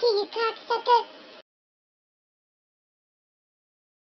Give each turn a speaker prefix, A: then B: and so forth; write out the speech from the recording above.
A: lucky, you cocksucker.